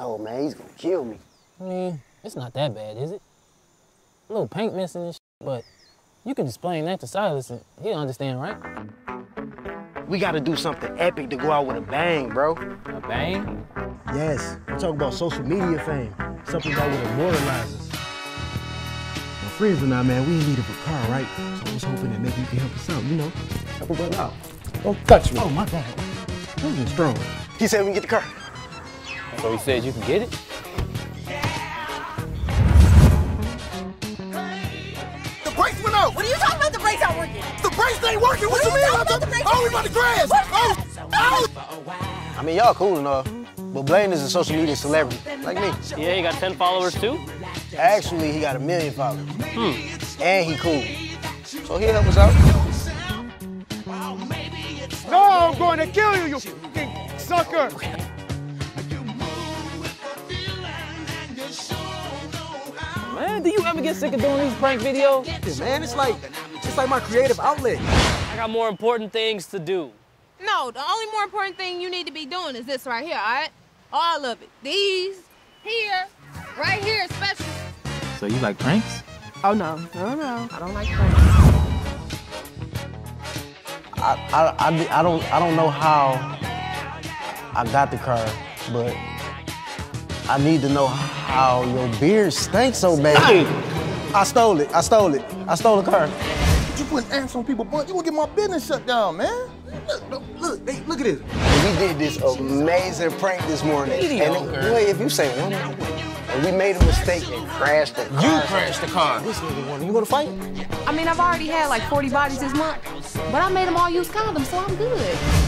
Oh man, he's gonna kill me. I mean, it's not that bad, is it? A little paint missing and shit, but you can explain that to Silas and he'll understand, right? We gotta do something epic to go out with a bang, bro. A bang? Yes, I'm talking about social media fame. Something that would immortalize us. My friends and I, man, we in need of a car, right? So I was hoping that maybe you can help us out, you know? Help a brother out. Oh, Don't touch me. Oh, my God. Who's is strong? He said we can get the car. So he said you can get it? The brakes went out. What are you talking about? The brakes aren't working. The brakes ain't working. What, What you are mean about the? about the brakes? Oh, we about to crash. Oh, oh. I mean, y'all cool enough, but Blaine is a social media celebrity, like me. Yeah, he got 10 followers too? Actually, he got a million followers. Hmm. And he cool. So he'll help us out. No, I'm going to kill you, you fucking sucker. Man, do you ever get sick of doing these prank videos? Man, it's like, it's like my creative outlet. I got more important things to do. No, the only more important thing you need to be doing is this right here, all right? All of it. These, here, right here, especially. So you like pranks? Oh, no. No, no. I don't like pranks. I, I, I, I don't I don't know how I got the car, but I need to know how your beard stinks oh, so bad. I stole it. I stole it. I stole the car. You putting ants on people, but you gonna get my business shut down, man. Look, look, look, hey, look at this. We did this amazing prank this morning. And it, wait, if you say one more thing, and we made a mistake and crashed the car. You crashed the car. This nigga wanna, you wanna fight? I mean, I've already had like 40 bodies this month, but I made them all use condoms, so I'm good.